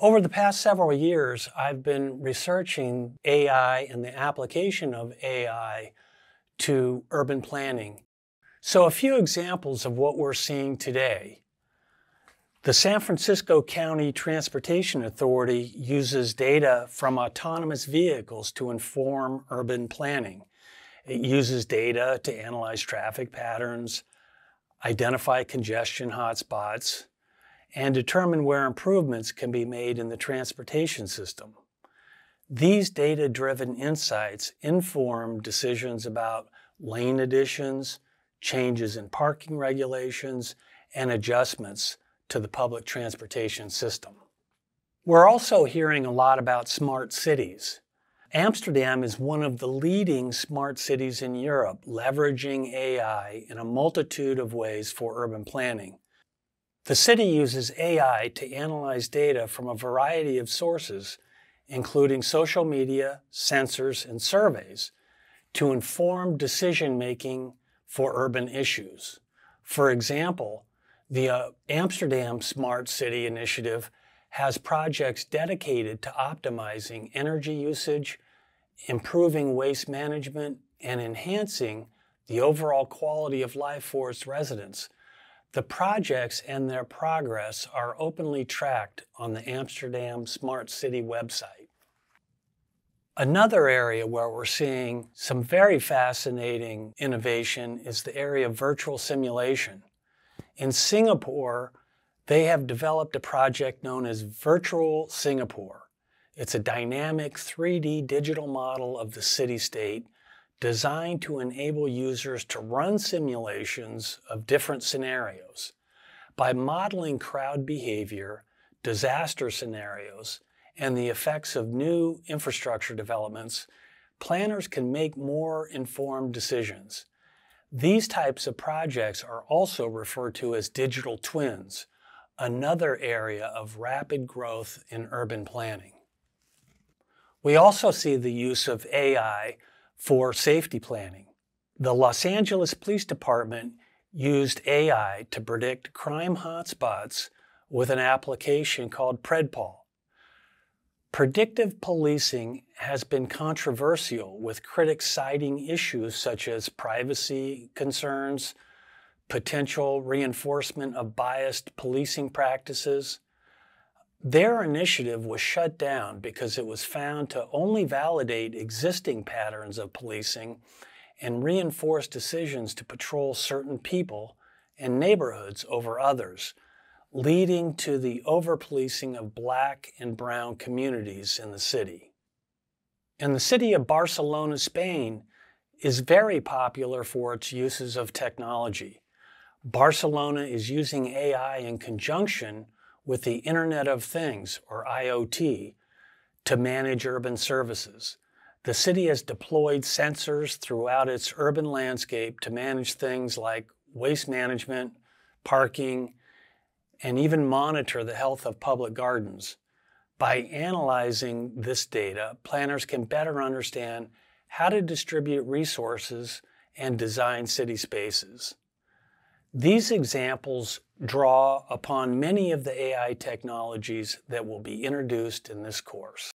Over the past several years, I've been researching AI and the application of AI to urban planning. So, a few examples of what we're seeing today. The San Francisco County Transportation Authority uses data from autonomous vehicles to inform urban planning. It uses data to analyze traffic patterns, identify congestion hotspots, and determine where improvements can be made in the transportation system. These data driven insights inform decisions about lane additions, changes in parking regulations, and adjustments to the public transportation system. We're also hearing a lot about smart cities. Amsterdam is one of the leading smart cities in Europe, leveraging AI in a multitude of ways for urban planning. The city uses AI to analyze data from a variety of sources, including social media, sensors, and surveys, to inform decision making for urban issues. For example, the uh, Amsterdam Smart City Initiative has projects dedicated to optimizing energy usage, improving waste management, and enhancing the overall quality of life for its residents the projects and their progress are openly tracked on the Amsterdam Smart City website. Another area where we're seeing some very fascinating innovation is the area of virtual simulation. In Singapore, they have developed a project known as Virtual Singapore. It's a dynamic 3D digital model of the city state designed to enable users to run simulations of different scenarios. By modeling crowd behavior, disaster scenarios, and the effects of new infrastructure developments, planners can make more informed decisions. These types of projects are also referred to as digital twins, another area of rapid growth in urban planning. We also see the use of AI for safety planning. The Los Angeles Police Department used AI to predict crime hotspots with an application called PredPol. Predictive policing has been controversial, with critics citing issues such as privacy concerns, potential reinforcement of biased policing practices, their initiative was shut down because it was found to only validate existing patterns of policing and reinforce decisions to patrol certain people and neighborhoods over others, leading to the over-policing of black and brown communities in the city. And the city of Barcelona, Spain, is very popular for its uses of technology. Barcelona is using AI in conjunction with the Internet of Things, or IoT, to manage urban services. The city has deployed sensors throughout its urban landscape to manage things like waste management, parking, and even monitor the health of public gardens. By analyzing this data, planners can better understand how to distribute resources and design city spaces. These examples draw upon many of the AI technologies that will be introduced in this course.